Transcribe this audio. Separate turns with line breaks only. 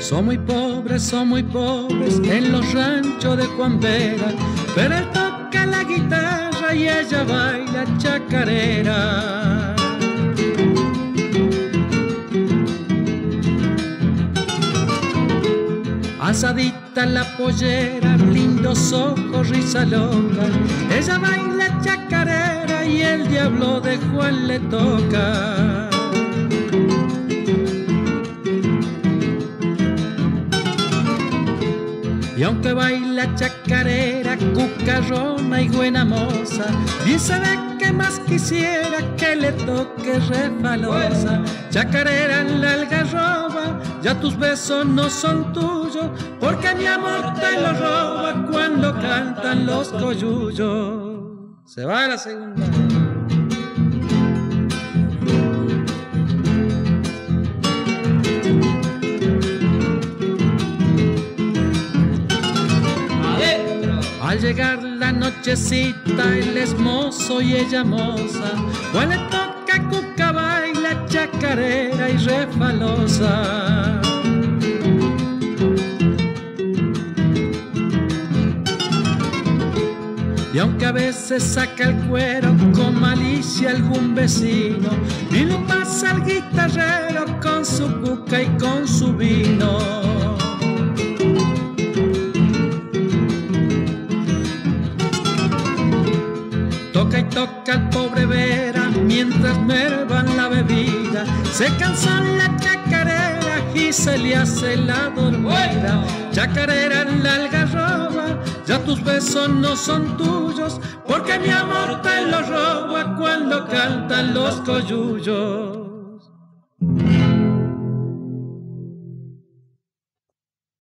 Son muy pobres, son muy pobres en los ranchos de Juan Vera, pero él toca la guitarra y ella baila chacarera. Asadita la pollera, lindos ojos, risa loca. Ella baila chacarera y el diablo de Juan le toca. Y aunque baila chacarera, cucarrona y buena moza, bien sabe que más quisiera que le toque refalosa. Chacarera en la algarroba, ya tus besos no son tuyos, porque mi amor te lo roba cuando cantan los coyullos. Se va a la segunda. Al llegar la nochecita, él es mozo y ella moza. Cual le toca chacarera y refalosa. Y aunque a veces saca el cuero con malicia algún vecino, y no pasa el guitarrero con su cuca y con su vino. Toca y toca el pobre Vera mientras la Se cansa la chacarera y se le hace la dormida. Chacarera en la algarroba, ya tus besos no son tuyos, porque mi amor te los roba cuando cantan los coyullos.